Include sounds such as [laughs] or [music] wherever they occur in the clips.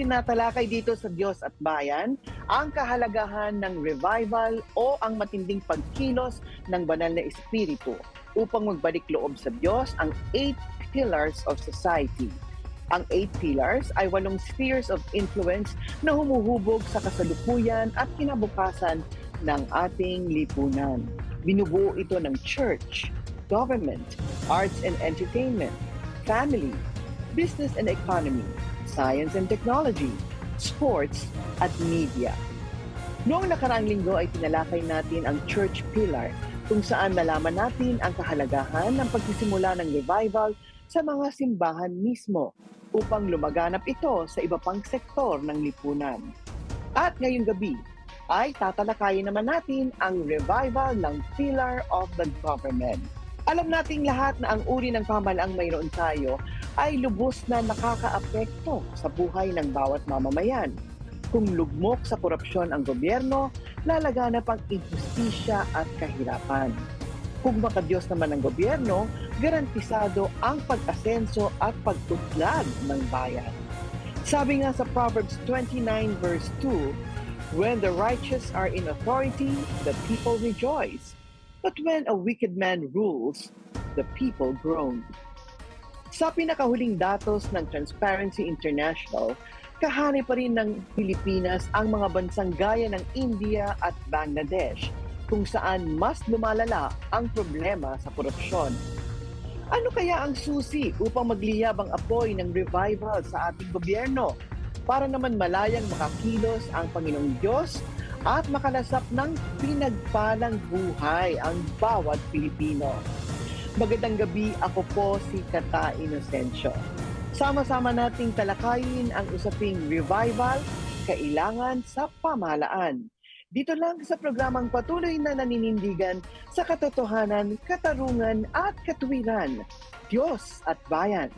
tinatalakay dito sa Diyos at Bayan ang kahalagahan ng revival o ang matinding pagkilos ng banal na espiritu upang magbalik loob sa Diyos ang eight pillars of society. Ang eight pillars ay walong spheres of influence na humuhubog sa kasalukuyan at kinabukasan ng ating lipunan. Binubuo ito ng church, government, arts and entertainment, family, business and economy, science and technology, sports, at media. Noong nakaraang linggo ay tinalakay natin ang church pillar kung saan nalaman natin ang kahalagahan ng pagsisimula ng revival sa mga simbahan mismo upang lumaganap ito sa iba pang sektor ng lipunan. At ngayong gabi ay tatalakayin naman natin ang revival ng Pillar of the Government. Alam nating lahat na ang uri ng pamalaang mayroon tayo ay lubos na nakakaapekto sa buhay ng bawat mamamayan. Kung lugmok sa korupsyon ang gobyerno, lalaganap ang injustisya at kahirapan. Kung makadiyos naman ang gobyerno, garantisado ang pag-asenso at pag-udlad ng bayan. Sabi nga sa Proverbs 29 verse 2, When the righteous are in authority, the people rejoice. But when a wicked man rules, the people groan. Sa pinakahuling datos ng Transparency International, kahani pa rin ng Pilipinas ang mga bansang gaya ng India at Bangladesh kung saan mas lumalala ang problema sa korupsyon. Ano kaya ang susi upang magliyab ang apoy ng revival sa ating gobyerno para naman malayang makakilos ang Panginoong Diyos at makalasap ng pinagpalang buhay ang bawat Pilipino? Magandang gabi, ako po si Kata Inocencio. Sama-sama nating talakayin ang usaping revival, kailangan sa pamahalaan. Dito lang sa programang patuloy na naninindigan sa katotohanan, katarungan at katuwiran. Diyos at Bayan.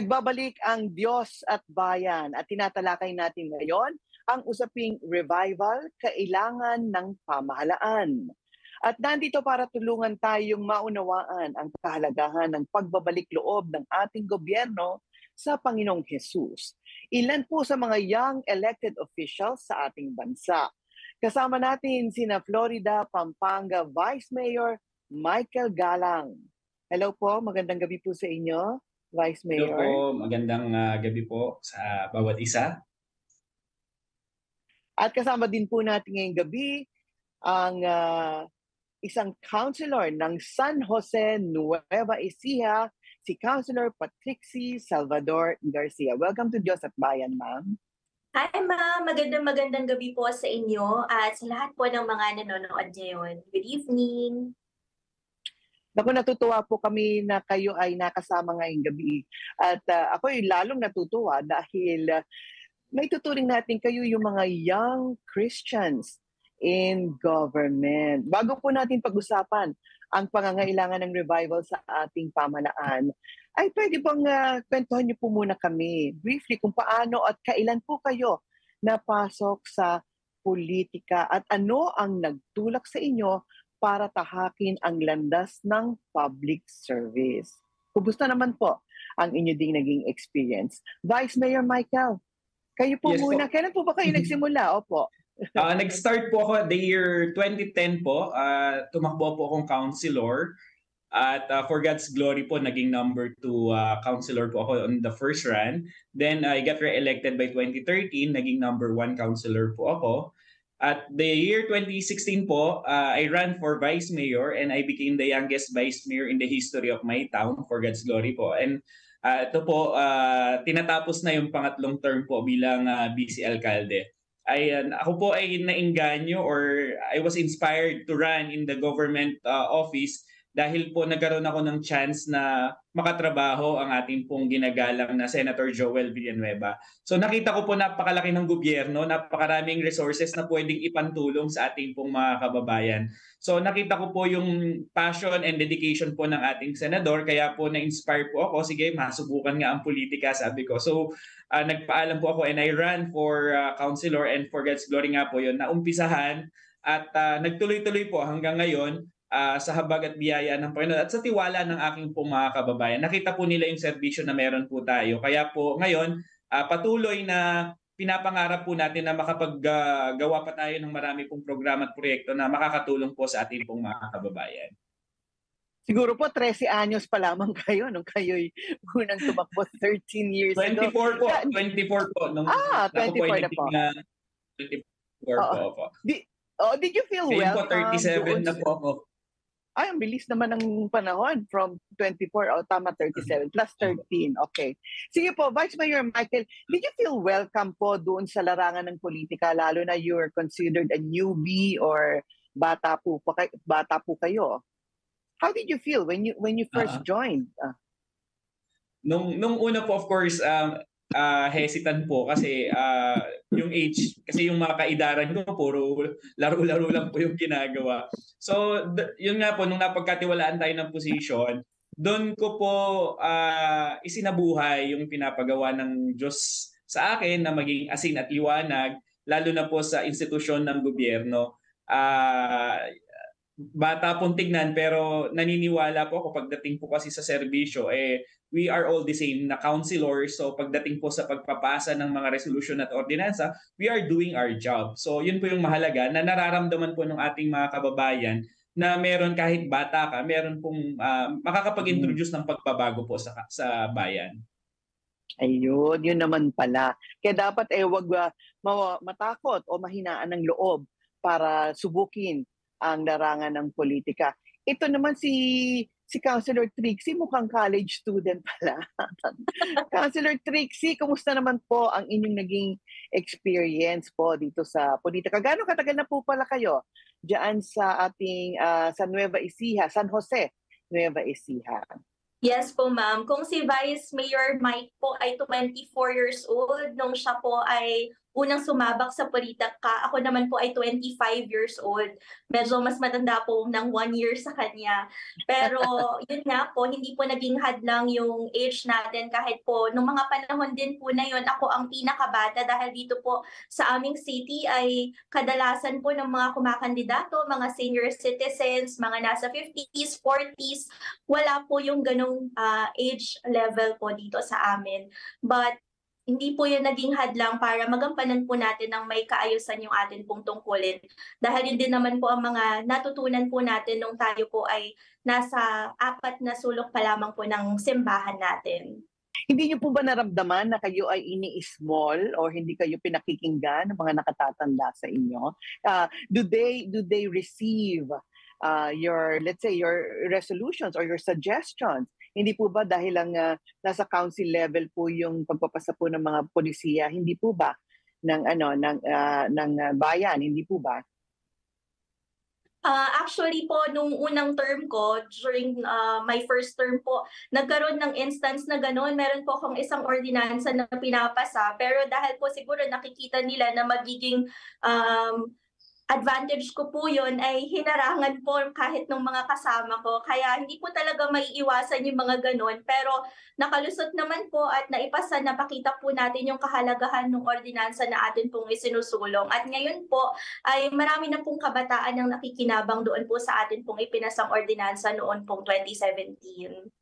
Nagbabalik ang Diyos at Bayan at tinatalakay natin ngayon ang usaping revival, kailangan ng pamahalaan. At nandito para tulungan tayong maunawaan ang kahalagahan ng pagbabalik loob ng ating gobyerno sa Panginoong Hesus. Ilan po sa mga young elected officials sa ating bansa. Kasama natin sina Florida Pampanga Vice Mayor Michael Galang. Hello po, magandang gabi po sa inyo. Vice Mayor. Hello po, magandang uh, gabi po sa bawat isa. At kasama din po natin ngayong gabi ang uh, isang councilor ng San Jose Nueva Ecija, si Councilor Patrixie Salvador Garcia. Welcome to Diyos at Bayan, ma'am. Hi ma'am, magandang magandang gabi po sa inyo at sa lahat po ng mga nanonood ngayon. Good evening. Naku, natutuwa po kami na kayo ay nakasama ngayong gabi. At uh, ako ay lalong natutuwa dahil uh, may tuturing natin kayo yung mga young Christians in government. Bago po natin pag-usapan ang pangangailangan ng revival sa ating pamalaan, ay pwede bang uh, kwentuhan niyo po muna kami briefly kung paano at kailan po kayo napasok sa politika at ano ang nagtulak sa inyo para tahakin ang landas ng public service. Kumusta naman po ang inyo ding naging experience? Vice Mayor Michael, kayo po yes, muna. Po. Kailan po ba kayo nagsimula? Opo. uh, [laughs] nag-start po ako the year 2010 po. Uh, tumakbo po akong counselor. At uh, for God's glory po, naging number two uh, counselor po ako on the first run. Then I got re-elected by 2013, naging number one counselor po ako. At the year 2016 po, uh, I ran for vice mayor and I became the youngest vice mayor in the history of my town, for God's glory po. And uh, ito po, uh, tinatapos na yung pangatlong term po bilang uh, BC Alcalde. I, uh, ako po ay nainganyo or I was inspired to run in the government uh, office dahil po nagkaroon ako ng chance na makatrabaho ang ating pong ginagalang na Senator Joel Villanueva. So nakita ko po napakalaki ng gobyerno, napakaraming resources na pwedeng ipantulong sa ating pong mga kababayan. So nakita ko po yung passion and dedication po ng ating senador kaya po na-inspire po ako, sige masubukan nga ang politika sabi ko. So uh, nagpaalam po ako and I ran for uh, councilor and for God's glory nga po yun, naumpisahan at uh, nagtuloy-tuloy po hanggang ngayon uh, sa habag at biyaya ng Panginoon at sa tiwala ng aking po mga kababayan. Nakita po nila yung serbisyo na meron po tayo. Kaya po ngayon, uh, patuloy na pinapangarap po natin na makapaggawa uh, pa tayo ng marami pong programa at proyekto na makakatulong po sa ating pong mga kababayan. Siguro po 13 anyos pa lamang [laughs] kayo nung kayo'y unang tumakbo 13 years 24 ago. po, 24 po. Nung, ah, 24 po na po. Na, 24 po po. Di, oh, did you feel Ngayon welcome? po, 37 na po ako ay, ang bilis naman ng panahon from 24, oh, tama, 37, plus 13. Okay. Sige po, Vice Mayor Michael, did you feel welcome po doon sa larangan ng politika, lalo na you are considered a newbie or bata po, pa, bata po kayo? How did you feel when you when you first uh-huh. joined? Uh, nung nung una po of course um uh, hesitant po kasi uh, yung age, kasi yung mga kaidaran ko, puro laro-laro lang po yung ginagawa. So, d- yun nga po, nung napagkatiwalaan tayo ng position, doon ko po uh, isinabuhay yung pinapagawa ng Diyos sa akin na maging asin at liwanag, lalo na po sa institusyon ng gobyerno. Uh, bata pong tignan pero naniniwala po ako pagdating po kasi sa serbisyo eh we are all the same na counselors. So pagdating po sa pagpapasa ng mga resolution at ordinansa, we are doing our job. So yun po yung mahalaga na nararamdaman po ng ating mga kababayan na meron kahit bata ka, meron pong uh, makakapag-introduce ng pagbabago po sa sa bayan. Ayun, yun naman pala. Kaya dapat eh wag uh, matakot o mahinaan ng loob para subukin ang larangan ng politika. Ito naman si si Councilor Trixie mukhang college student pala. [laughs] Councilor Trixie, kumusta naman po ang inyong naging experience po dito sa politika? Gaano katagal na po pala kayo diyan sa ating uh, sa Nueva Ecija, San Jose, Nueva Ecija? Yes po ma'am. Kung si Vice Mayor Mike po ay 24 years old nung siya po ay unang sumabak sa politika. Ako naman po ay 25 years old. Medyo mas matanda po ng one year sa kanya. Pero [laughs] yun nga po, hindi po naging hadlang yung age natin kahit po nung mga panahon din po na yun, ako ang pinakabata dahil dito po sa aming city ay kadalasan po ng mga kumakandidato, mga senior citizens, mga nasa 50s, 40s, wala po yung ganong uh, age level po dito sa amin. But hindi po yun naging hadlang para magampanan po natin ng may kaayusan yung atin pong tungkulin. Dahil yun din naman po ang mga natutunan po natin nung tayo po ay nasa apat na sulok pa lamang po ng simbahan natin. Hindi niyo po ba naramdaman na kayo ay ini-small or hindi kayo pinakikinggan ng mga nakatatanda sa inyo? Uh, do they do they receive uh, your let's say your resolutions or your suggestions hindi po ba dahil lang uh, nasa council level po yung pagpapasa po ng mga polisiya, hindi po ba ng ano ng uh, ng uh, bayan, hindi po ba? Uh, actually po, nung unang term ko, during uh, my first term po, nagkaroon ng instance na gano'n. Meron po akong isang ordinansa na pinapasa. Pero dahil po siguro nakikita nila na magiging um, advantage ko po yun ay hinarangan po kahit ng mga kasama ko. Kaya hindi po talaga may iwasan yung mga ganun. Pero nakalusot naman po at naipasa na pakita po natin yung kahalagahan ng ordinansa na atin pong isinusulong. At ngayon po ay marami na pong kabataan ang nakikinabang doon po sa atin pong ipinasang ordinansa noon pong 2017.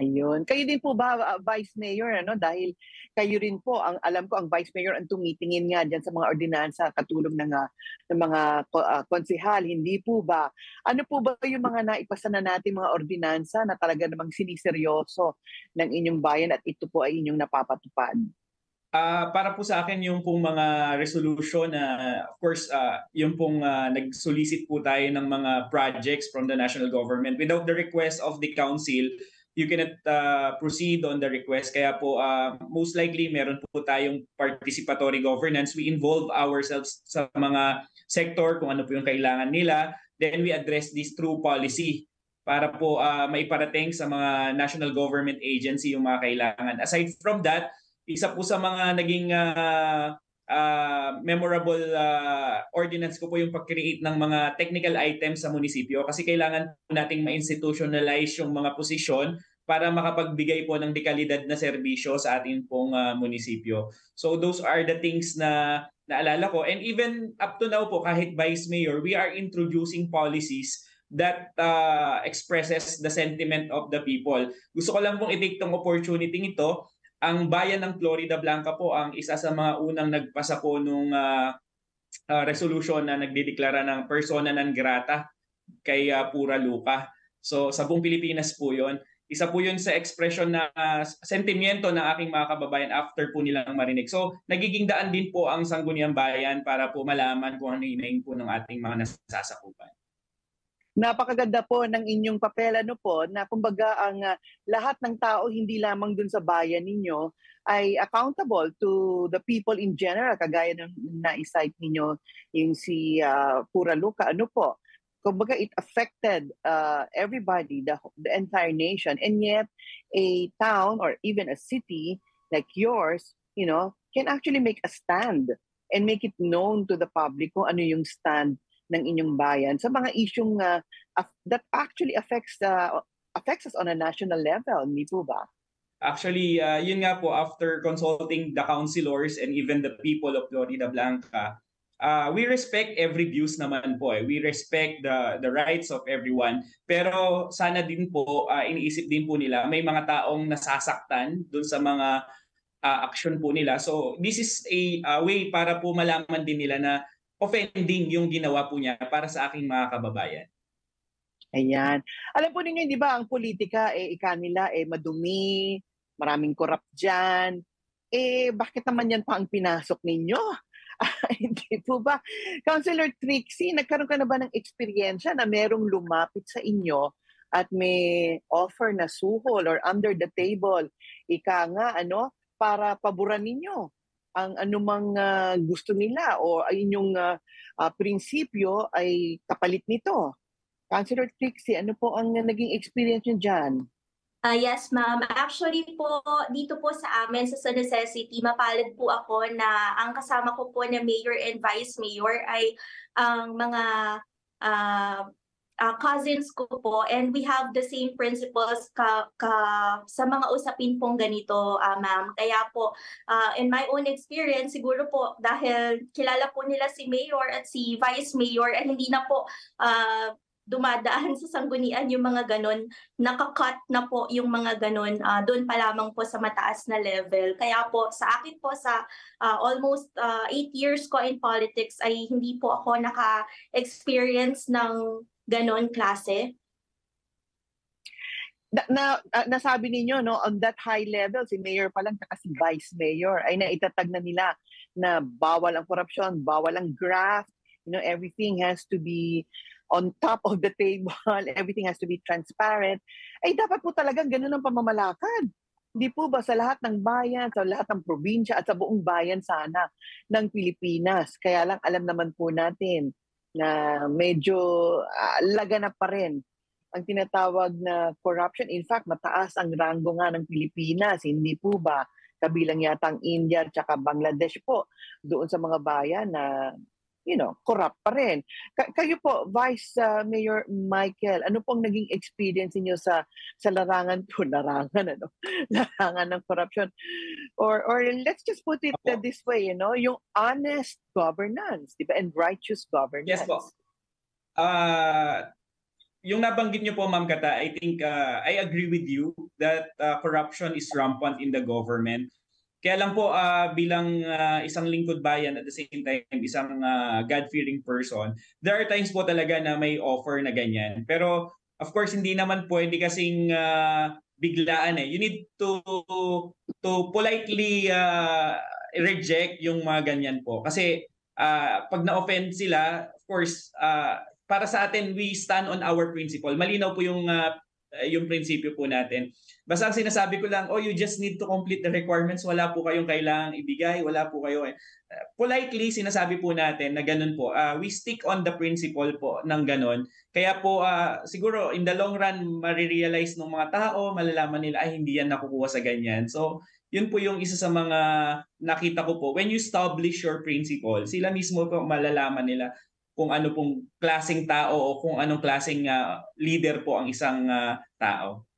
Ayun. Kayo din po ba, uh, Vice Mayor, ano? Dahil kayo rin po, ang alam ko, ang Vice Mayor ang tumitingin nga dyan sa mga ordinansa, katulong ng, uh, ng mga uh, konsihal, hindi po ba? Ano po ba yung mga naipasa na natin mga ordinansa na talaga namang siniseryoso ng inyong bayan at ito po ay inyong napapatupad? Uh, para po sa akin yung pong mga resolution na uh, of course uh, yung pong uh, nag-solicit po tayo ng mga projects from the national government without the request of the council you cannot uh, proceed on the request. Kaya po, uh, most likely, meron po tayong participatory governance. We involve ourselves sa mga sector, kung ano po yung kailangan nila. then we address this through policy para po uh, maiparating sa mga national government agency yung mga kailangan. Aside from that, isa po sa mga naging uh, uh, memorable uh, ordinance ko po yung pag-create ng mga technical items sa munisipyo kasi kailangan po nating ma-institutionalize yung mga posisyon para makapagbigay po ng dekalidad na serbisyo sa ating pong uh, munisipyo. So those are the things na naalala ko. And even up to now po, kahit Vice Mayor, we are introducing policies that uh, expresses the sentiment of the people. Gusto ko lang pong i-take tong opportunity ito ang bayan ng Florida Blanca po ang isa sa mga unang nagpasa po nung uh, uh, resolution na nagdideklara ng persona non grata kay uh, Pura Luca. So sa buong Pilipinas po 'yon. Isa po 'yun sa expression na uh, sentimiento ng aking mga kababayan after po nilang marinig. So nagiging daan din po ang Sangguniang Bayan para po malaman kung ano hinaing po ng ating mga nasasakupan. Napakaganda po ng inyong papel ano po na kumbaga ang uh, lahat ng tao hindi lamang dun sa bayan ninyo ay accountable to the people in general kagaya ng na-cite ninyo yung si uh, Pura Luca ano po kumbaga it affected uh, everybody the, the entire nation and yet a town or even a city like yours you know can actually make a stand and make it known to the public kung ano yung stand ng inyong bayan sa mga isyong uh, that actually affects uh, affects us on a national level, hindi po ba? Actually, uh, yun nga po, after consulting the councilors and even the people of Florida Blanca, uh, we respect every views naman po. Eh. We respect the the rights of everyone. Pero sana din po, uh, iniisip din po nila, may mga taong nasasaktan dun sa mga uh, action po nila. So this is a uh, way para po malaman din nila na offending yung ginawa po niya para sa aking mga kababayan. Ayan. Alam po ninyo, di ba, ang politika, eh, ika nila, eh, madumi, maraming corrupt dyan. Eh, bakit naman yan pa ang pinasok ninyo? [laughs] Hindi po ba? Councilor Trixie, nagkaroon ka na ba ng eksperyensya na merong lumapit sa inyo at may offer na suhol or under the table, ika nga, ano, para paboran ninyo ang anumang uh, gusto nila o inyong uh, uh, prinsipyo ay kapalit nito. Councilor Trixie, ano po ang naging experience niyo dyan? Uh, yes, ma'am. Actually po, dito po sa amin sa San Necessity, mapalad po ako na ang kasama ko po na mayor and vice mayor ay ang mga uh, uh, cousins ko po and we have the same principles ka, ka sa mga usapin pong ganito, uh, ma'am. Kaya po, uh, in my own experience, siguro po dahil kilala po nila si Mayor at si Vice Mayor at hindi na po uh, dumadaan sa sanggunian yung mga ganon, nakakat na po yung mga ganon uh, doon pa lamang po sa mataas na level. Kaya po sa akin po sa uh, almost uh, eight years ko in politics ay hindi po ako naka-experience ng ganon klase? Na, na, nasabi ninyo no on that high level si mayor pa lang kasi vice mayor ay naitatag na nila na bawal ang korupsyon, bawal ang graft, you know everything has to be on top of the table, [laughs] everything has to be transparent. Ay dapat po talagang ganun ang pamamalakad. Hindi po ba sa lahat ng bayan, sa lahat ng probinsya at sa buong bayan sana ng Pilipinas. Kaya lang alam naman po natin na medyo uh, laganap pa rin ang tinatawag na corruption. In fact, mataas ang ranggo nga ng Pilipinas. Hindi po ba? Kabilang yata ang India at Bangladesh po doon sa mga bayan na you know, corrupt pa rin. K- kayo po, Vice uh, Mayor Michael, ano pong naging experience niyo sa sa larangan po, [laughs] larangan ano, [laughs] larangan ng corruption? Or or let's just put it uh, this way, you know, yung honest governance, di ba? And righteous governance. Yes po. Uh, yung nabanggit niyo po, Ma'am Kata, I think uh, I agree with you that uh, corruption is rampant in the government. Kaya lang po uh, bilang uh, isang lingkod bayan at the same time isang uh, God-fearing person, there are times po talaga na may offer na ganyan. Pero of course hindi naman po hindi kasing uh, biglaan eh. You need to to politely uh, reject yung mga ganyan po. Kasi uh, pag na-offend sila, of course, uh, para sa atin we stand on our principle. Malinaw po yung uh, yung prinsipyo po natin. Basta ang sinasabi ko lang, oh, you just need to complete the requirements. Wala po kayong kailangang ibigay. Wala po kayo. Uh, politely, sinasabi po natin na ganun po. Uh, we stick on the principle po ng ganun. Kaya po, uh, siguro, in the long run, marirealize ng mga tao, malalaman nila, ay, hindi yan nakukuha sa ganyan. So, yun po yung isa sa mga nakita ko po. When you establish your principle, sila mismo po malalaman nila kung ano pong klaseng tao o kung anong klaseng uh, leader po ang isang uh, tao.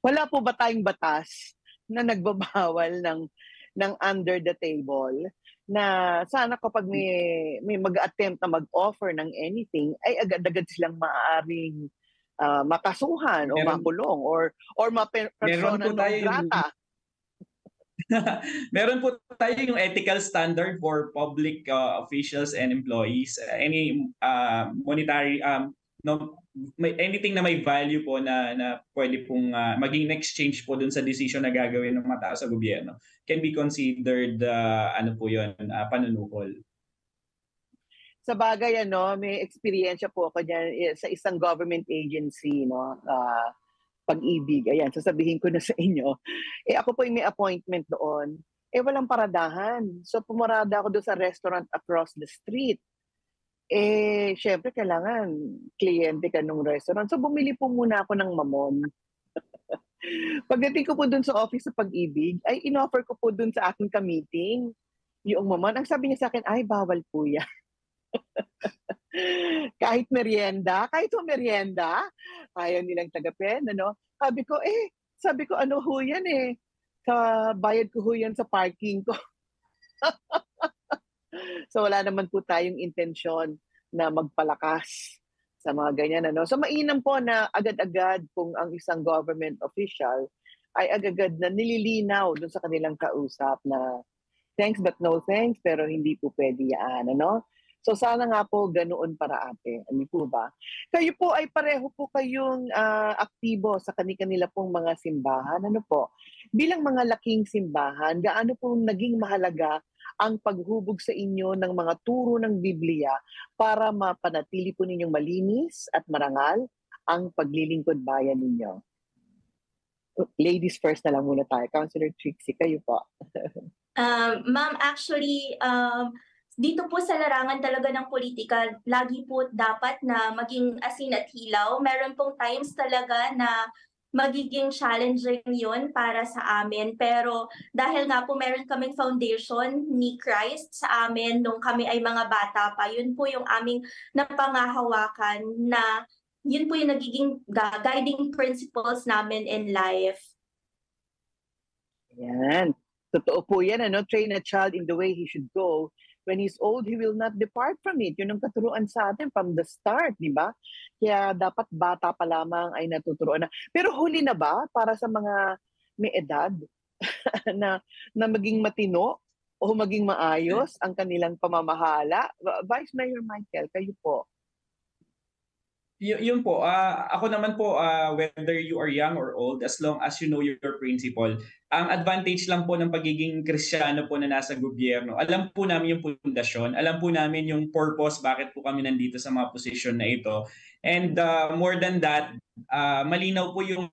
Wala po ba tayong batas na nagbabawal ng ng under the table na sana kapag may may mag-attempt na mag-offer ng anything ay agad-agad silang maaaring uh, makasuhan o makulong or or ma-persona non grata. [laughs] Meron po tayo yung ethical standard for public uh, officials and employees. Any uh, monetary um no may anything na may value po na na pwede pong uh, maging exchange po dun sa decision na gagawin ng mga tao sa gobyerno can be considered uh, ano po yon uh, panunukol. Sa bagay ano, may experience po ako diyan sa isang government agency no. Uh, pag-ibig. Ayan, sasabihin ko na sa inyo. Eh ako po yung may appointment doon. Eh walang paradahan. So pumarada ako doon sa restaurant across the street. Eh, syempre kailangan kliyente ka nung restaurant. So bumili po muna ako ng mamon. [laughs] Pagdating ko po doon sa office sa pag-ibig, ay inoffer ko po doon sa aking ka-meeting yung mamon. Ang sabi niya sa akin, ay bawal po yan. [laughs] kahit merienda, kahit ho merienda, ayaw nilang tagapin, ano? Sabi ko, eh, sabi ko, ano ho yan eh, sa bayad ko ho yan sa parking ko. [laughs] so wala naman po tayong intensyon na magpalakas sa mga ganyan. Ano? So mainam po na agad-agad kung ang isang government official ay agad-agad na nililinaw dun sa kanilang kausap na thanks but no thanks pero hindi po pwede yan. Ano? So sana nga po ganoon para ate. Ano po ba? Kayo po ay pareho po kayong uh, aktibo sa kanikanila pong mga simbahan. Ano po? Bilang mga laking simbahan, gaano po naging mahalaga ang paghubog sa inyo ng mga turo ng Biblia para mapanatili po ninyong malinis at marangal ang paglilingkod bayan ninyo? Ladies first na lang muna tayo. Councilor Trixie, kayo po. um, Ma'am, actually, um, dito po sa larangan talaga ng politika, lagi po dapat na maging asin at hilaw. Meron pong times talaga na magiging challenging yun para sa amin. Pero dahil nga po meron kaming foundation ni Christ sa amin nung kami ay mga bata pa, yun po yung aming napangahawakan na yun po yung nagiging guiding principles namin in life. Yan. Totoo po yan, ano? Train a child in the way he should go when he's old, he will not depart from it. Yun ang katuruan sa atin from the start, di ba? Kaya dapat bata pa lamang ay natuturuan na. Pero huli na ba para sa mga may edad [laughs] na, na maging matino o maging maayos ang kanilang pamamahala? Vice Mayor Michael, kayo po. Y- yun po, uh, ako naman po, uh, whether you are young or old, as long as you know your, principle, ang advantage lang po ng pagiging kristyano po na nasa gobyerno, alam po namin yung pundasyon, alam po namin yung purpose, bakit po kami nandito sa mga posisyon na ito. And uh, more than that, uh, malinaw po yung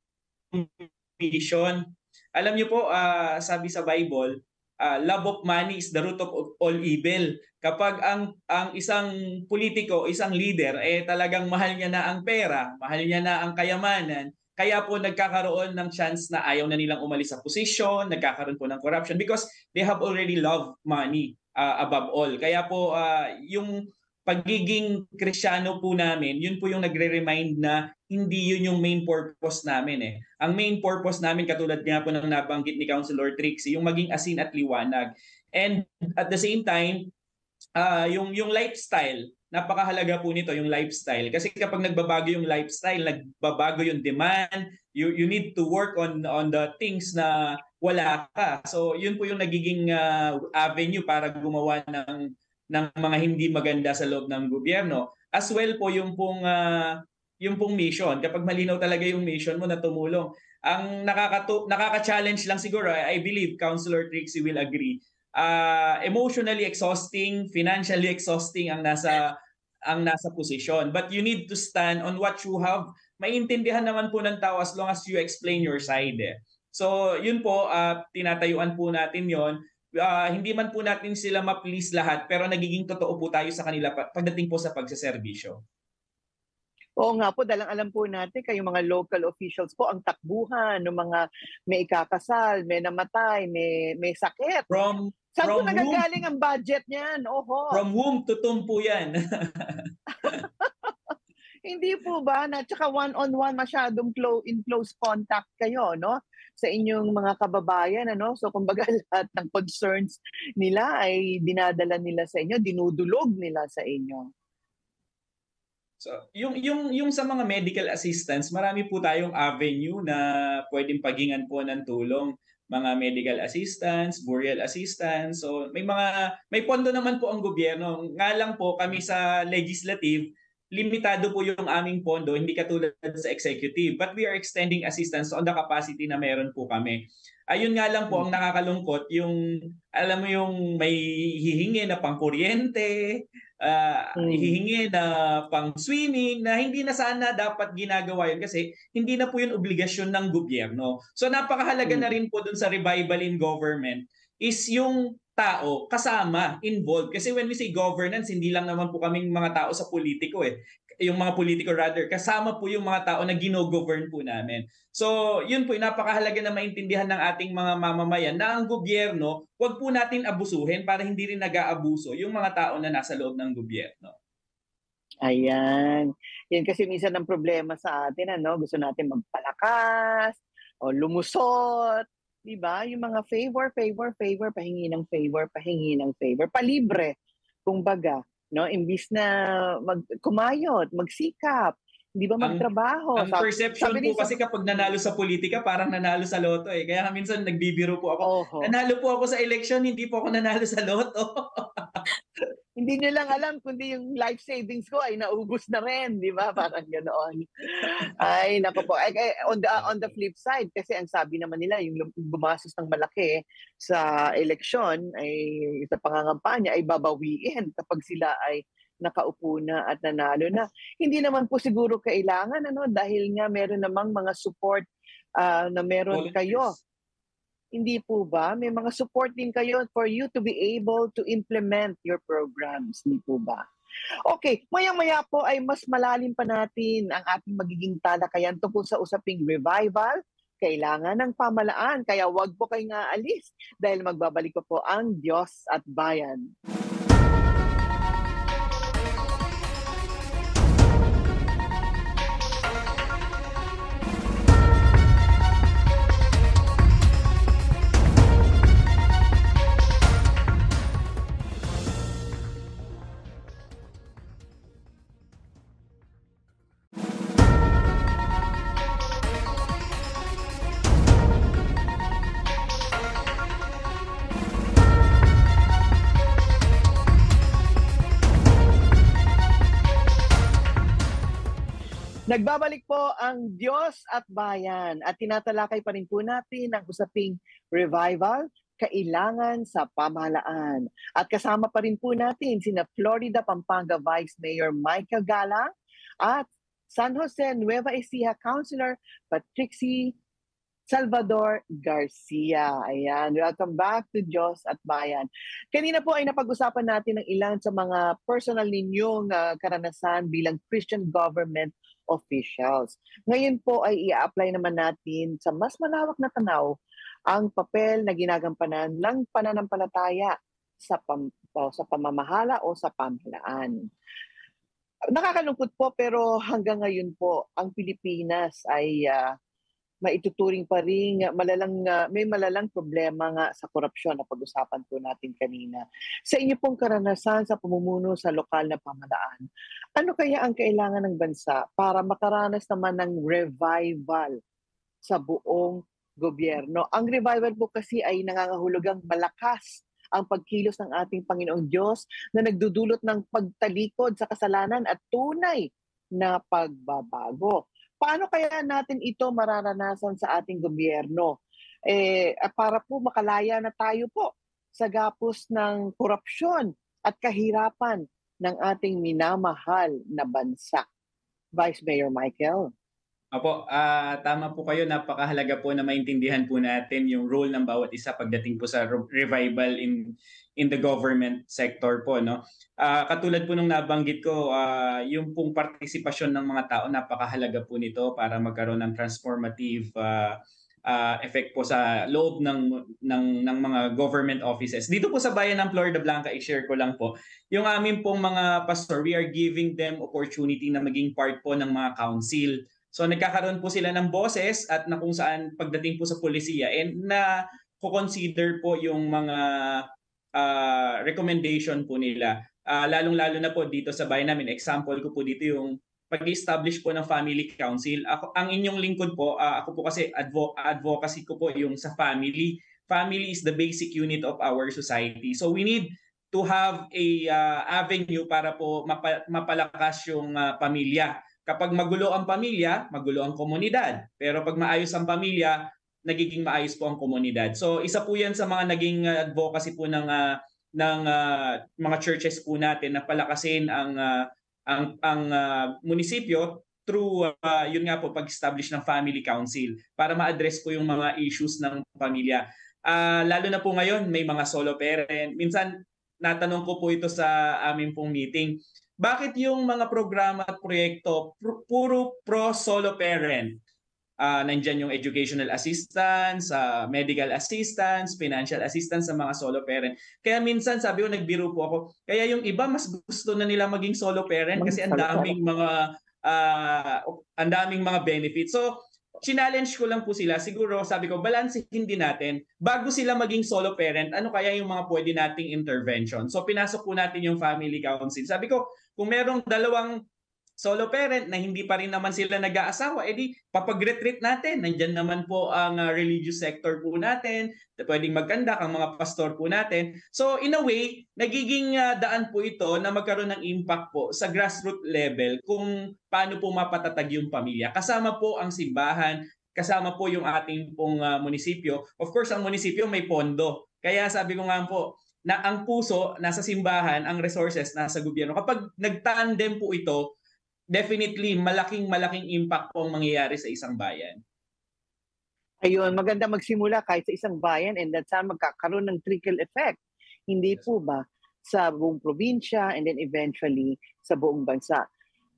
mission. Alam niyo po, uh, sabi sa Bible, uh, love of money is the root of all evil kapag ang ang isang politiko, isang leader eh talagang mahal niya na ang pera, mahal niya na ang kayamanan, kaya po nagkakaroon ng chance na ayaw na nilang umalis sa posisyon, nagkakaroon po ng corruption because they have already loved money uh, above all. Kaya po uh, yung pagiging kristyano po namin, yun po yung nagre-remind na hindi yun yung main purpose namin eh. Ang main purpose namin katulad nga po ng nabanggit ni Councilor Trixie, yung maging asin at liwanag. And at the same time, uh, yung yung lifestyle, napakahalaga po nito yung lifestyle kasi kapag nagbabago yung lifestyle, nagbabago yung demand, you you need to work on on the things na wala ka. So yun po yung nagiging uh, avenue para gumawa ng ng mga hindi maganda sa loob ng gobyerno. As well po yung pong uh, yung pong mission. Kapag malinaw talaga yung mission mo na tumulong. Ang nakaka nakaka-challenge lang siguro, I believe Councilor Trixie will agree, uh, emotionally exhausting, financially exhausting ang nasa ang nasa posisyon. But you need to stand on what you have maintindihan naman po ng tao as long as you explain your side. Eh. So, yun po, uh, tinatayuan po natin yon. Uh, hindi man po natin sila ma-please lahat, pero nagiging totoo po tayo sa kanila pagdating po sa pagsaserbisyo. Oo nga po, dalang alam po natin, kayong mga local officials po, ang takbuhan ng mga may ikakasal, may namatay, may, may sakit. From, Saan from po nagagaling ang budget niyan? Oho. From whom to whom po yan. [laughs] Hindi po ba na tsaka one-on-one masyadong close, in close contact kayo, no? Sa inyong mga kababayan, ano? So kumbaga [laughs] lahat ng concerns nila ay dinadala nila sa inyo, dinudulog nila sa inyo. So, yung yung yung sa mga medical assistants, marami po tayong avenue na pwedeng paghingan po ng tulong mga medical assistants, burial assistants. So may mga may pondo naman po ang gobyerno. Nga lang po kami sa legislative, limitado po yung aming pondo, hindi katulad sa executive. But we are extending assistance on the capacity na meron po kami. Ayun nga lang po ang nakakalungkot, yung alam mo yung may hihingi na pangkuryente, uh, mm. hihingi na pang swimming na hindi na sana dapat ginagawa yun kasi hindi na po yun obligasyon ng gobyerno. So napakahalaga mm. na rin po dun sa revival in government is yung tao kasama, involved. Kasi when we say governance, hindi lang naman po kaming mga tao sa politiko eh yung mga politiko rather, kasama po yung mga tao na gino-govern po namin. So, yun po, napakahalaga na maintindihan ng ating mga mamamayan na ang gobyerno, wag po natin abusuhin para hindi rin nag-aabuso yung mga tao na nasa loob ng gobyerno. Ayan. Yan kasi minsan ang problema sa atin, ano, gusto natin magpalakas o lumusot, 'di ba? Yung mga favor, favor, favor, pahingi ng favor, pahingi ng favor, palibre. Kumbaga, no? Imbis na mag kumayot, magsikap, hindi ba magtrabaho? Ang, ang perception sabi, sabi po kasi kapag nanalo sa politika, parang nanalo sa loto eh. Kaya minsan nagbibiro po ako, Oho. nanalo po ako sa election, hindi po ako nanalo sa loto. [laughs] hindi nyo lang alam kundi yung life savings ko ay naubos na rin, di ba? Parang ganoon. ay, nako po. Ay, ay, on, the, on the flip side, kasi ang sabi naman nila, yung bumasos ng malaki sa eleksyon, ay sa pangangampanya, ay babawiin kapag sila ay nakaupo na at nanalo na. Hindi naman po siguro kailangan, ano, dahil nga meron namang mga support uh, na meron kayo hindi po ba? May mga support din kayo for you to be able to implement your programs, hindi po ba? Okay, maya-maya po ay mas malalim pa natin ang ating magiging talakayan tungkol sa usaping revival, kailangan ng pamalaan. Kaya wag po kayo nga alis dahil magbabalik ko po ang Diyos at Bayan. Nagbabalik po ang Diyos at Bayan at tinatalakay pa rin po natin ang usaping revival, kailangan sa pamahalaan. At kasama pa rin po natin sina Florida Pampanga Vice Mayor Michael Galang at San Jose Nueva Ecija Councilor Patrixie Salvador Garcia. Ayan, welcome back to Diyos at Bayan. Kanina po ay napag-usapan natin ng ilan sa mga personal ninyong uh, karanasan bilang Christian government officials. Ngayon po ay i-apply naman natin sa mas malawak na tanaw ang papel na ginagampanan ng pananampalataya sa pam, o, sa pamamahala o sa pamahalaan. Nakakalungkot po pero hanggang ngayon po ang Pilipinas ay uh, maituturing pa rin malalang uh, may malalang problema nga sa korupsyon na pag-usapan po natin kanina. Sa inyo pong karanasan sa pamumuno sa lokal na pamalaan, ano kaya ang kailangan ng bansa para makaranas naman ng revival sa buong gobyerno? Ang revival po kasi ay nangangahulugang malakas ang pagkilos ng ating Panginoong Diyos na nagdudulot ng pagtalikod sa kasalanan at tunay na pagbabago. Paano kaya natin ito mararanasan sa ating gobyerno? Eh, para po makalaya na tayo po sa gapos ng korupsyon at kahirapan ng ating minamahal na bansa. Vice Mayor Michael. Opo, ah, tama po kayo. Napakahalaga po na maintindihan po natin yung role ng bawat isa pagdating po sa re- revival in in the government sector po, no? Ah, katulad po nung nabanggit ko, ah, yung pong partisipasyon ng mga tao napakahalaga po nito para magkaroon ng transformative ah, ah, effect po sa loob ng ng ng mga government offices. Dito po sa bayan ng Florida Blanca, i-share ko lang po, yung amin pong mga pastor, we are giving them opportunity na maging part po ng mga council. So nagkakaroon po sila ng boses at na kung saan pagdating po sa polisiya and na consider po yung mga uh, recommendation po nila. Uh, lalong-lalo na po dito sa bayan namin, example ko po dito yung pag-establish po ng family council. Ako, ang inyong lingkod po, uh, ako po kasi advo- advocacy ko po yung sa family. Family is the basic unit of our society. So we need to have a uh, avenue para po mapa- mapalakas yung uh, pamilya Kapag magulo ang pamilya, magulo ang komunidad. Pero pag maayos ang pamilya, nagiging maayos po ang komunidad. So isa po 'yan sa mga naging uh, advocacy po ng uh, ng uh, mga churches po natin na palakasin ang uh, ang ang uh, munisipyo through uh, yun nga po pag-establish ng family council para ma-address po yung mga issues ng pamilya. Uh, lalo na po ngayon may mga solo parent. Minsan natanong ko po ito sa aming pong meeting bakit yung mga programa at proyekto puro pro solo parent? Uh, nandyan yung educational assistance, uh, medical assistance, financial assistance sa mga solo parent. Kaya minsan sabi ko, nagbiro po ako, kaya yung iba mas gusto na nila maging solo parent kasi ang daming mga uh, ang daming mga benefits. So, challenge ko lang po sila. Siguro sabi ko, balansehin din natin bago sila maging solo parent, ano kaya yung mga pwede nating intervention. So pinasok po natin yung family counseling. Sabi ko, kung merong dalawang solo parent na hindi pa rin naman sila nag-aasawa, edi papag-retreat natin. Nandyan naman po ang uh, religious sector po natin, pwedeng magkandak ang mga pastor po natin. So in a way, nagiging uh, daan po ito na magkaroon ng impact po sa grassroots level kung paano po mapatatag yung pamilya. Kasama po ang simbahan, kasama po yung ating pong uh, munisipyo. Of course, ang munisipyo may pondo. Kaya sabi ko nga po, na ang puso nasa simbahan, ang resources nasa gobyerno. Kapag nagtandem po ito, definitely malaking malaking impact po ang mangyayari sa isang bayan. Ayun, maganda magsimula kahit sa isang bayan and that saan magkakaroon ng trickle effect. Hindi yes. po ba? Sa buong probinsya and then eventually sa buong bansa.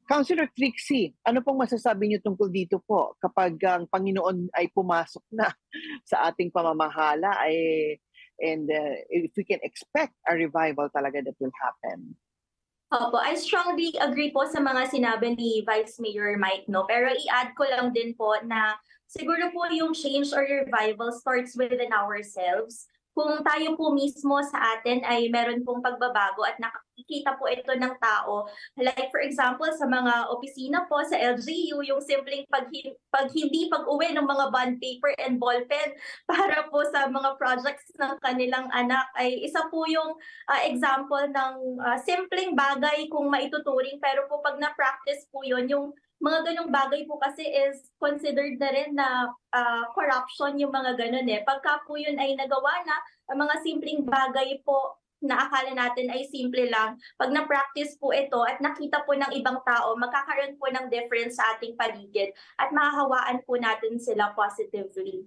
Councilor Trixie, ano pong masasabi niyo tungkol dito po kapag ang Panginoon ay pumasok na [laughs] sa ating pamamahala ay and uh, if we can expect a revival talaga that will happen? Opo, I strongly agree po sa mga sinabi ni Vice Mayor Mike, no? Pero i-add ko lang din po na siguro po yung change or revival starts within ourselves kung tayo po mismo sa atin ay meron pong pagbabago at nakikita po ito ng tao. Like for example, sa mga opisina po sa LGU, yung simpleng pag, pag hindi pag-uwi ng mga bond paper and ballpen [laughs] para po sa mga projects ng kanilang anak ay isa po yung uh, example ng uh, simpleng bagay kung maituturing pero po pag na-practice po yun, yung mga ganong bagay po kasi is considered na rin na uh, corruption yung mga ganon eh. Pagka po yun ay nagawa na, ang mga simpleng bagay po na akala natin ay simple lang, pag na-practice po ito at nakita po ng ibang tao, magkakaroon po ng difference sa ating paligid at mahahawaan po natin sila positively.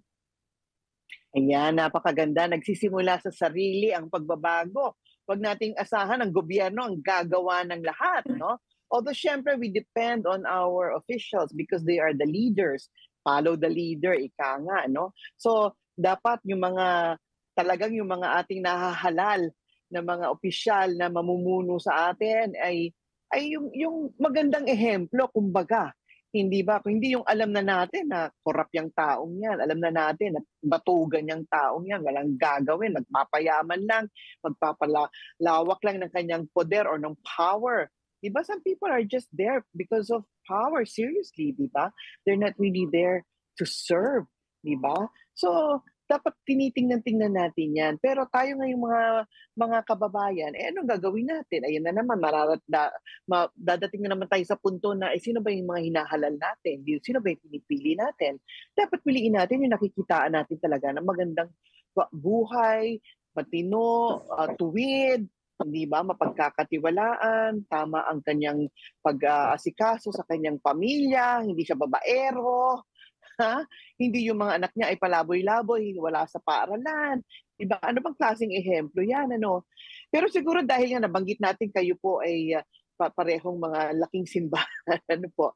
Ayan, napakaganda. Nagsisimula sa sarili ang pagbabago. Huwag nating asahan ang gobyerno ang gagawa ng lahat, no? Although syempre we depend on our officials because they are the leaders. Follow the leader, ika nga, no? So, dapat yung mga, talagang yung mga ating nahahalal na mga opisyal na mamumuno sa atin ay ay yung yung magandang ehemplo kumbaga hindi ba hindi yung alam na natin na korap yung taong yan alam na natin na batugan yung taong yan walang gagawin magpapayaman lang magpapalawak lang ng kanyang poder or ng power Di ba? Some people are just there because of power. Seriously, di ba? They're not really there to serve. Di ba? So, dapat tinitingnan-tingnan natin yan. Pero tayo ngayong mga mga kababayan, eh anong gagawin natin? Ayun na naman, mararat, da, ma, dadating na naman tayo sa punto na eh, sino ba yung mga hinahalal natin? Sino ba yung pinipili natin? Dapat piliin natin yung nakikitaan natin talaga ng magandang buhay, matino, uh, tuwid, hindi ba, mapagkakatiwalaan, tama ang kanyang pag-aasikaso sa kanyang pamilya, hindi siya babaero, ha? Hindi yung mga anak niya ay palaboy-laboy, wala sa paaralan. Diba? Ano bang klaseng ehemplo yan? Ano? Pero siguro dahil nga nabanggit natin kayo po ay uh, parehong mga laking simbahan, [laughs] ano po,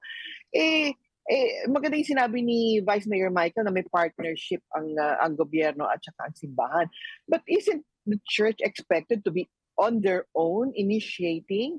eh, eh, maganda yung sinabi ni Vice Mayor Michael na may partnership ang uh, ang gobyerno at saka ang simbahan. But isn't the church expected to be on their own initiating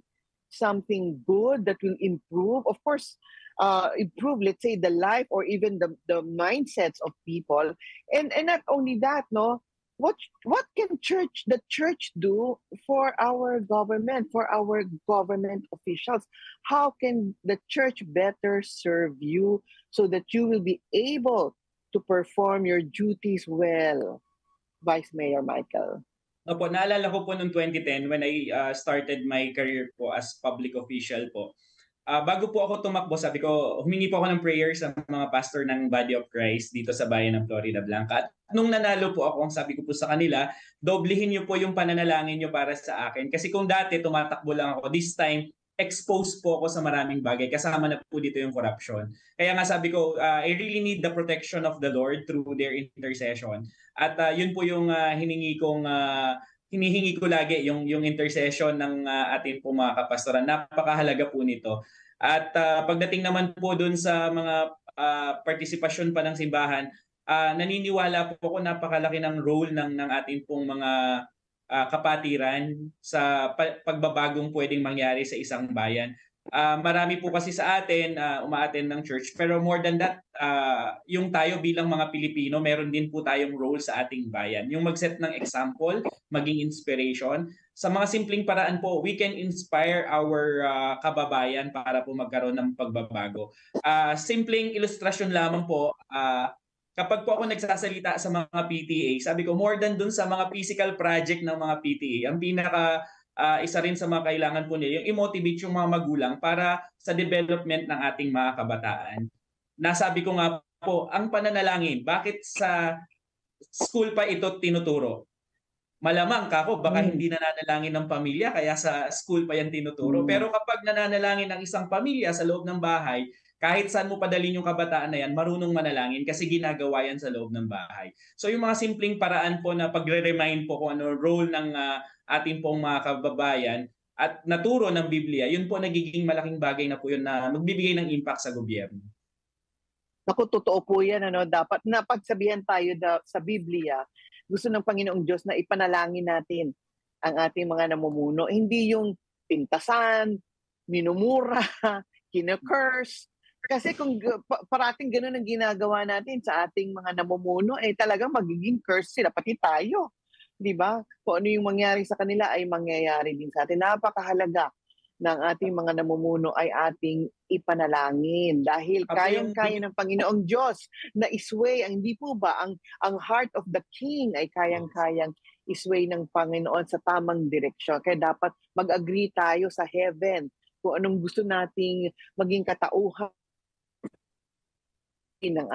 something good that will improve? Of course, uh, improve, let's say, the life or even the, the mindsets of people. And and not only that, no, what what can church the church do for our government for our government officials how can the church better serve you so that you will be able to perform your duties well vice mayor michael Opo, naalala ko po noong 2010 when I uh, started my career po as public official po uh, bago po ako tumakbo, sabi ko, humingi po ako ng prayer sa mga pastor ng Body of Christ dito sa bayan ng Florida Blanca. At nung nanalo po ako, sabi ko po sa kanila, doblehin niyo po yung pananalangin niyo para sa akin. Kasi kung dati tumatakbo lang ako, this time, exposed po ako sa maraming bagay. Kasama na po dito yung corruption. Kaya nga sabi ko, uh, I really need the protection of the Lord through their intercession. At uh, yun po yung uh, hiningi kong uh, hinihingi ko lagi yung yung intercession ng uh, ating po mga kapastoran. Napakahalaga po nito. At uh, pagdating naman po doon sa mga uh, partisipasyon pa ng simbahan, uh, naniniwala po ako napakalaki ng role ng ng ating pong mga uh, kapatiran sa pagbabagong pwedeng mangyari sa isang bayan. Uh, marami po kasi sa atin uh, umaattend ng church. Pero more than that uh, yung tayo bilang mga Pilipino meron din po tayong role sa ating bayan. Yung magset ng example maging inspiration. Sa mga simpleng paraan po we can inspire our uh, kababayan para po magkaroon ng pagbabago. Uh, simpleng ilustrasyon lamang po uh, kapag po ako nagsasalita sa mga PTA sabi ko more than dun sa mga physical project ng mga PTA ang pinaka uh, isa rin sa mga kailangan po nila, yung i-motivate yung mga magulang para sa development ng ating mga kabataan. Nasabi ko nga po, ang pananalangin, bakit sa school pa ito tinuturo? Malamang kako, baka hmm. hindi nananalangin ng pamilya, kaya sa school pa yan tinuturo. Hmm. Pero kapag nananalangin ng isang pamilya sa loob ng bahay, kahit saan mo padalin yung kabataan na yan, marunong manalangin kasi ginagawa yan sa loob ng bahay. So yung mga simpleng paraan po na pagre-remind po kung ano role ng uh, ating pong mga kababayan at naturo ng Biblia, yun po nagiging malaking bagay na po yun na magbibigay ng impact sa gobyerno. Naku, totoo po yan. Ano? Dapat napagsabihan tayo da, sa Biblia, gusto ng Panginoong Diyos na ipanalangin natin ang ating mga namumuno. Hindi yung pintasan, minumura, [laughs] kinakurse. Kasi kung parating ganun ang ginagawa natin sa ating mga namumuno, eh talagang magiging curse sila, pati tayo. 'di ba? Kung ano yung mangyari sa kanila ay mangyayari din sa atin. Napakahalaga ng ating mga namumuno ay ating ipanalangin dahil kayang-kaya ng Panginoong Diyos na isway ang hindi po ba ang ang heart of the king ay kayang-kayang isway ng Panginoon sa tamang direksyon. Kaya dapat mag-agree tayo sa heaven kung anong gusto nating maging katauhan ng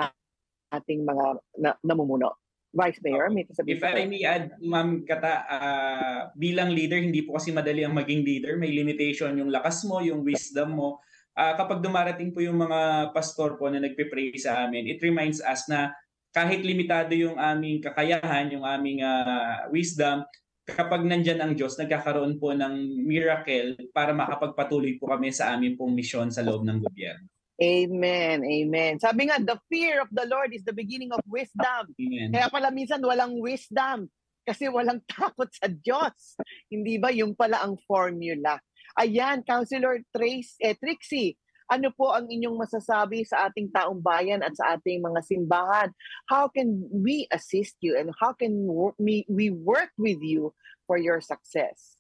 ating mga na, namumuno. Vice Mayor, may sasabihin If I may add, Ma'am Kata, uh, bilang leader, hindi po kasi madali ang maging leader. May limitation yung lakas mo, yung wisdom mo. Uh, kapag dumarating po yung mga pastor po na nagpe-pray sa amin, it reminds us na kahit limitado yung aming kakayahan, yung aming uh, wisdom, kapag nandyan ang Diyos, nagkakaroon po ng miracle para makapagpatuloy po kami sa aming pong misyon sa loob ng gobyerno. Amen, amen. Sabi nga, the fear of the Lord is the beginning of wisdom. Amen. Kaya pala minsan walang wisdom kasi walang [laughs] takot sa Diyos. Hindi ba yung pala ang formula? Ayan, Councilor Trace, eh, Trixie, ano po ang inyong masasabi sa ating taong bayan at sa ating mga simbahan? How can we assist you and how can we, we work with you for your success?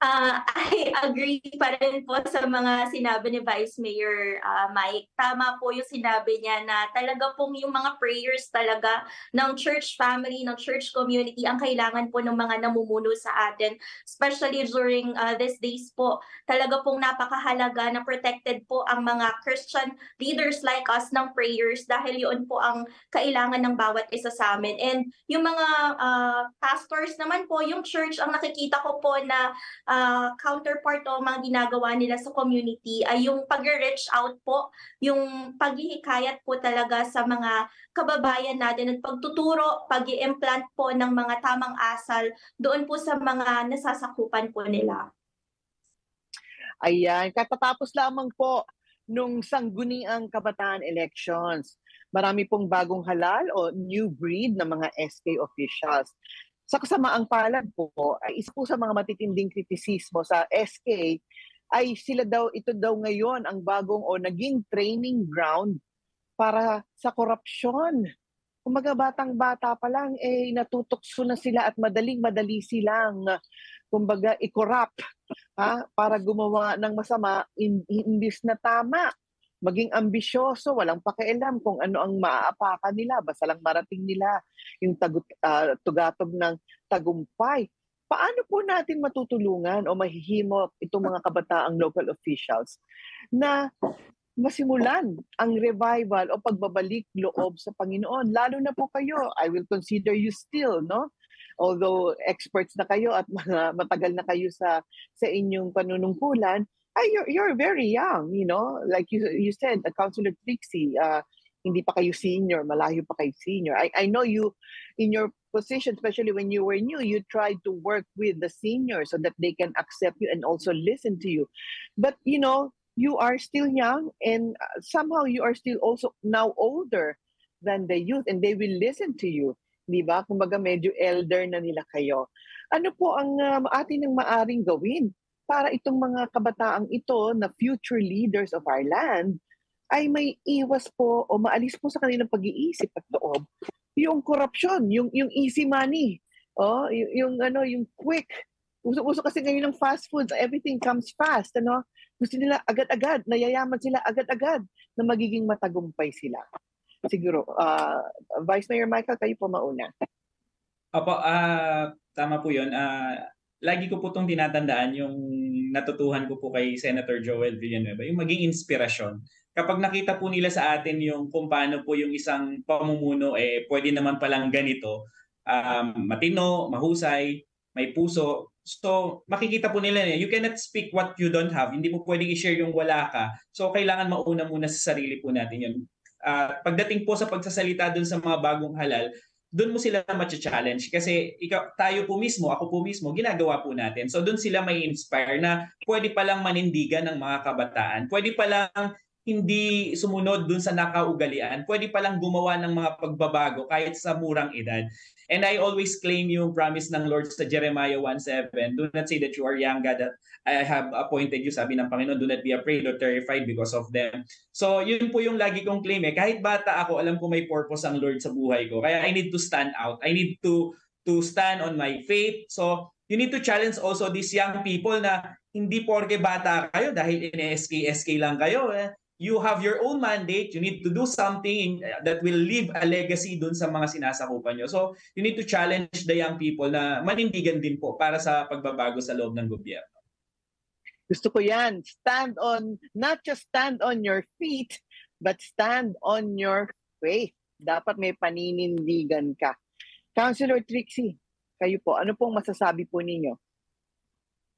Ah, [laughs] I agree pa rin po sa mga sinabi ni Vice Mayor ah, Mike. Tama po yung sinabi niya na talaga pong yung mga prayers talaga ng church family, ng church community ang kailangan po ng mga namumuno sa atin. Especially during ah, these days po, talaga pong napakahalaga na protected po ang mga Christian leaders like us ng prayers dahil yun po ang kailangan ng bawat isa sa amin. And yung mga ah, pastors naman po, yung church, ang nakikita ko po na ah, counterpart o mga ginagawa nila sa community ay yung pag-reach out po, yung paghihikayat po talaga sa mga kababayan natin at pagtuturo, pag implant po ng mga tamang asal doon po sa mga nasasakupan po nila. Ayan, katatapos lamang po nung sangguniang kabataan elections. Marami pong bagong halal o new breed ng mga SK officials. Sa kasamaang palad po, ay isa po sa mga matitinding kritisismo sa SK ay sila daw, ito daw ngayon ang bagong o naging training ground para sa korupsyon. Kumaga batang-bata pa lang, eh natutokso na sila at madaling-madali silang kumbaga i-corrupt ha, para gumawa ng masama in, imbis na tama. Maging ambisyoso, walang pakialam kung ano ang maaapakan nila, basta lang marating nila yung tagut, ah, tugatog ng tagumpay. Paano po natin matutulungan o mahihimot itong mga kabataang local officials na masimulan ang revival o pagbabalik loob sa Panginoon? Lalo na po kayo, I will consider you still, no? Although experts na kayo at mga matagal na kayo sa sa inyong panunungkulan, you're, you're very young, you know? Like you you said, uh, Councilor Trixie, uh, hindi pa kayo senior, malayo pa kayo senior. I, I know you, in your position, especially when you were new, you tried to work with the seniors so that they can accept you and also listen to you. But, you know, you are still young and uh, somehow you are still also now older than the youth and they will listen to you. Di ba? Kumbaga medyo elder na nila kayo. Ano po ang um, atin ang maaring gawin para itong mga kabataang ito na future leaders of our land ay may iwas po o maalis po sa kanilang pag-iisip at loob yung corruption, yung yung easy money, oh, yung, yung ano, yung quick. Uso-uso kasi ngayon ng fast foods, everything comes fast, ano? Gusto nila agad-agad, nayayaman sila agad-agad na magiging matagumpay sila. Siguro, uh, Vice Mayor Michael, kayo po mauna. Opo, ah tama po 'yun. Ah lagi ko po 'tong tinatandaan yung natutuhan ko po kay Senator Joel Villanueva, yung maging inspirasyon. Kapag nakita po nila sa atin yung kung paano po yung isang pamumuno eh pwede naman palang ganito, um, matino, mahusay, may puso. So makikita po nila na you cannot speak what you don't have. Hindi mo pwedeng i-share yung wala ka. So kailangan mauna muna sa sarili po natin yun. Ah, pagdating po sa pagsasalita dun sa mga bagong halal, doon mo sila ma-challenge kasi ikaw, tayo po mismo, ako po mismo, ginagawa po natin. So doon sila may inspire na pwede palang manindigan ng mga kabataan. Pwede palang hindi sumunod dun sa nakaugalian. Pwede palang gumawa ng mga pagbabago kahit sa murang edad. And I always claim yung promise ng Lord sa Jeremiah 1.7, Do not say that you are young, God, that I have appointed you. Sabi ng Panginoon, do not be afraid or terrified because of them. So yun po yung lagi kong claim eh. Kahit bata ako, alam ko may purpose ang Lord sa buhay ko. Kaya I need to stand out. I need to to stand on my faith. So you need to challenge also these young people na hindi porke bata kayo dahil in-SK, SK lang kayo. Eh you have your own mandate, you need to do something that will leave a legacy dun sa mga sinasakupan nyo. So, you need to challenge the young people na manindigan din po para sa pagbabago sa loob ng gobyerno. Gusto ko yan. Stand on, not just stand on your feet, but stand on your faith. Dapat may paninindigan ka. Councilor Trixie, kayo po, ano pong masasabi po ninyo?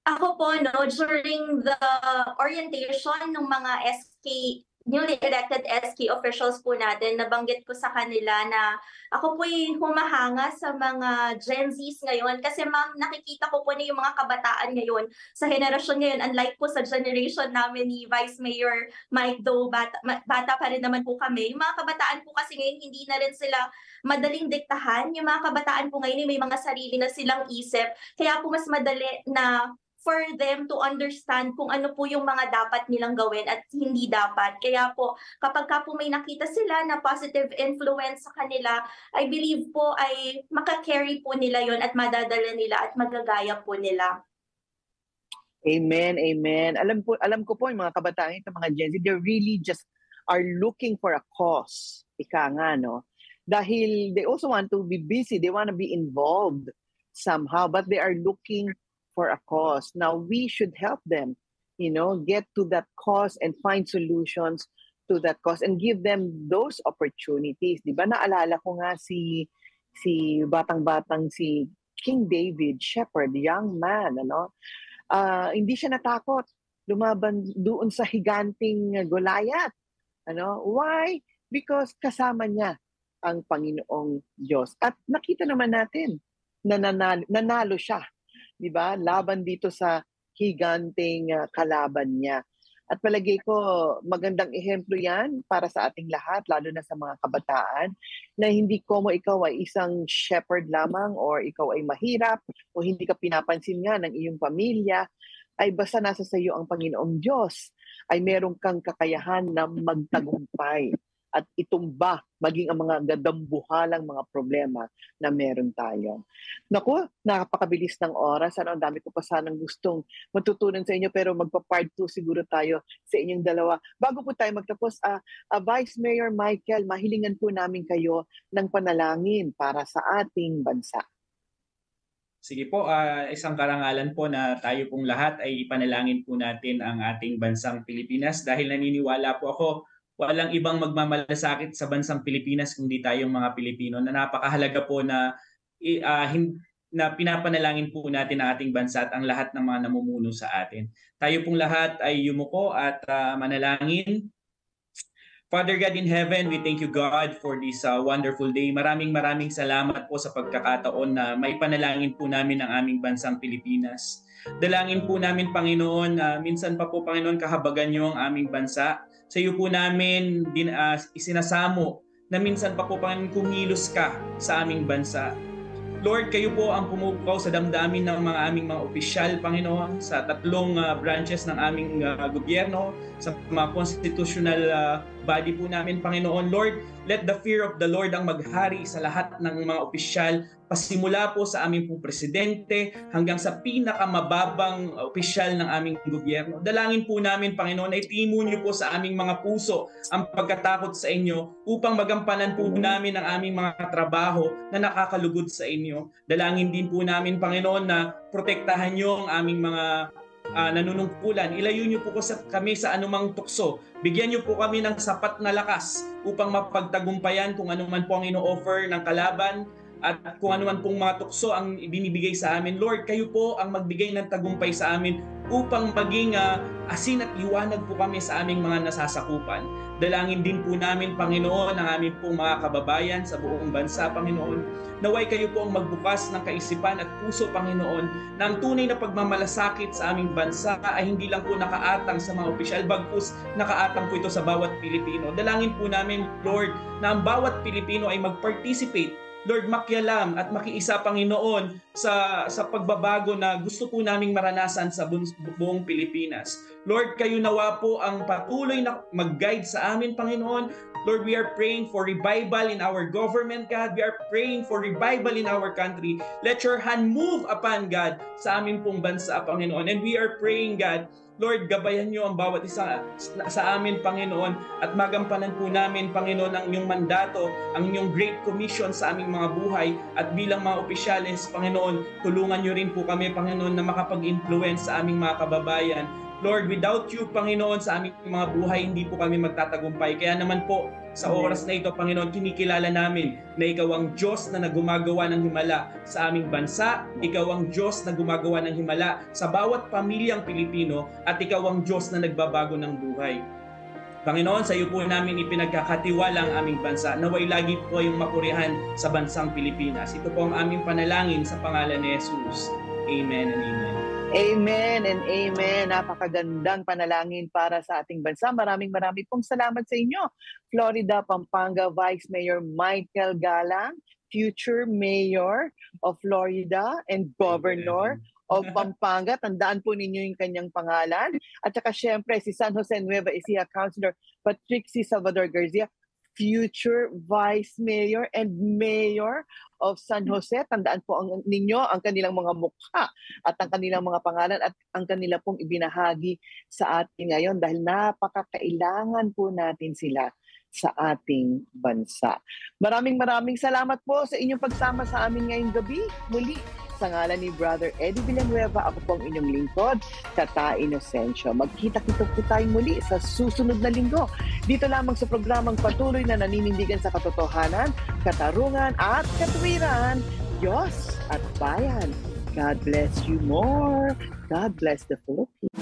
Ako po, no, during the orientation ng mga SK, newly elected SK officials po natin, nabanggit ko sa kanila na ako po'y humahanga sa mga Gen Zs ngayon kasi ma'am, nakikita ko po na yung mga kabataan ngayon sa henerasyon ngayon, unlike po sa generation namin ni Vice Mayor Mike Do, bata, bata pa rin naman po kami. Yung mga kabataan po kasi ngayon, hindi na rin sila madaling diktahan. Yung mga kabataan po ngayon, may mga sarili na silang isip. Kaya po mas madali na for them to understand kung ano po yung mga dapat nilang gawin at hindi dapat. Kaya po, kapag ka po may nakita sila na positive influence sa kanila, I believe po ay makakarry po nila yon at madadala nila at magagaya po nila. Amen, amen. Alam po alam ko po yung mga kabataan ito, mga Gen Z, they really just are looking for a cause. Ika nga, no? Dahil they also want to be busy, they want to be involved somehow, but they are looking for a cause. Now, we should help them, you know, get to that cause and find solutions to that cause and give them those opportunities. Di ba? Naalala ko nga si si batang-batang si King David, shepherd, young man, ano? Ah, hindi siya natakot lumaban doon sa higanting Goliath. Ano? Why? Because kasama niya ang Panginoong Diyos. At nakita naman natin na nanalo, nanalo siya, 'di ba? Laban dito sa higanting ah, kalaban niya. At palagay ko magandang ehemplo 'yan para sa ating lahat, lalo na sa mga kabataan na hindi ko mo ikaw ay isang shepherd lamang or ikaw ay mahirap o hindi ka pinapansin nga ng iyong pamilya, ay basta nasa sa iyo ang Panginoong Diyos, ay meron kang kakayahan na magtagumpay at itumba maging ang mga gadambuhalang mga problema na meron tayo. Naku, nakapakabilis ng oras. Ano, ang dami ko pa sanang gustong matutunan sa inyo pero magpa-part 2 siguro tayo sa inyong dalawa. Bago po tayo magtapos, ah, ah, Vice Mayor Michael, mahilingan po namin kayo ng panalangin para sa ating bansa. Sige po, ah, isang karangalan po na tayo pong lahat ay ipanalangin po natin ang ating bansang Pilipinas dahil naniniwala po ako walang ibang magmamalasakit sa bansang Pilipinas kundi tayong mga Pilipino na napakahalaga po na hin- na pinapanalangin po natin ang ating bansa at ang lahat ng mga namumuno sa atin. Tayo pong lahat ay yumuko at ah, manalangin. Father God in heaven, we thank you God for this uh, wonderful day. Maraming maraming salamat po sa pagkakataon na may panalangin po namin ang aming bansang Pilipinas. Dalangin po namin Panginoon na minsan pa po Panginoon kahabagan niyo ang aming bansa. Sa iyo po namin din, uh, isinasamo na minsan pa po Panginoon kumilos ka sa aming bansa. Lord, kayo po ang pumupukaw sa damdamin ng mga aming mga opisyal, Panginoon, sa tatlong uh, branches ng aming uh, gobyerno, sa mga constitutional uh, body po namin, Panginoon. Lord, let the fear of the Lord ang maghari sa lahat ng mga opisyal, pasimula po sa aming pong presidente hanggang sa pinakamababang opisyal ng aming gobyerno. Dalangin po namin, Panginoon, ay timo niyo po sa aming mga puso ang pagkatakot sa inyo upang magampanan po namin ang aming mga trabaho na nakakalugod sa inyo. Dalangin din po namin, Panginoon, na protektahan niyo ang aming mga uh, nanunungkulan. Ilayo niyo po kami sa anumang tukso. Bigyan niyo po kami ng sapat na lakas upang mapagtagumpayan kung ano man po ang ino-offer ng kalaban at kung ano man pong mga tukso ang ibinibigay sa amin. Lord, kayo po ang magbigay ng tagumpay sa amin upang maging uh, asin at liwanag po kami sa aming mga nasasakupan. Dalangin din po namin, Panginoon, ang aming pong mga kababayan sa buong bansa, Panginoon. Naway kayo po ang magbukas ng kaisipan at puso, Panginoon, na ang tunay na pagmamalasakit sa aming bansa ay hindi lang po nakaatang sa mga opisyal, bagkus nakaatang po ito sa bawat Pilipino. Dalangin po namin, Lord, na ang bawat Pilipino ay mag-participate Lord, makialam at makiisa, Panginoon, sa, sa pagbabago na gusto po naming maranasan sa bu- buong Pilipinas. Lord, kayo nawa po ang patuloy na mag-guide sa amin, Panginoon. Lord, we are praying for revival in our government, God. We are praying for revival in our country. Let your hand move upon, God, sa amin pong bansa, Panginoon. And we are praying, God, Lord, gabayan niyo ang bawat isa sa amin, Panginoon, at magampanan po namin, Panginoon, ang inyong mandato, ang inyong Great Commission sa aming mga buhay, at bilang mga opisyalis, Panginoon, tulungan niyo rin po kami, Panginoon, na makapag-influence sa aming mga kababayan Lord, without you, Panginoon, sa aming mga buhay, hindi po kami magtatagumpay. Kaya naman po, sa oras na ito, Panginoon, kinikilala namin na ikaw ang Diyos na nagumagawa ng himala sa aming bansa, ikaw ang Diyos na gumagawa ng himala sa bawat pamilyang Pilipino, at ikaw ang Diyos na nagbabago ng buhay. Panginoon, sa iyo po namin ipinagkakatiwala ang aming bansa. Naway lagi po yung mapurihan sa bansang Pilipinas. Ito po ang aming panalangin sa pangalan ni Jesus. Amen and amen. Amen and amen. Napakagandang panalangin para sa ating bansa. Maraming maraming pong salamat sa inyo. Florida, Pampanga Vice Mayor Michael Galang, future mayor of Florida and governor of Pampanga. Tandaan po ninyo yung kanyang pangalan. At saka syempre si San Jose Nueva Ecija Councilor Patrick C. Salvador Garcia, future Vice Mayor and Mayor of San Jose. Tandaan po ang ninyo ang kanilang mga mukha at ang kanilang mga pangalan at ang kanila pong ibinahagi sa atin ngayon dahil napakakailangan po natin sila sa ating bansa. Maraming maraming salamat po sa inyong pagsama sa amin ngayong gabi. Muli, sa ngalan ni Brother Eddie Villanueva, ako po ang inyong lingkod, Tata Inocencio. Magkita-kita po tayo muli sa susunod na linggo. Dito lamang sa programang patuloy na naninindigan sa katotohanan, katarungan at katwiran. Diyos at bayan. God bless you more. God bless the Philippines.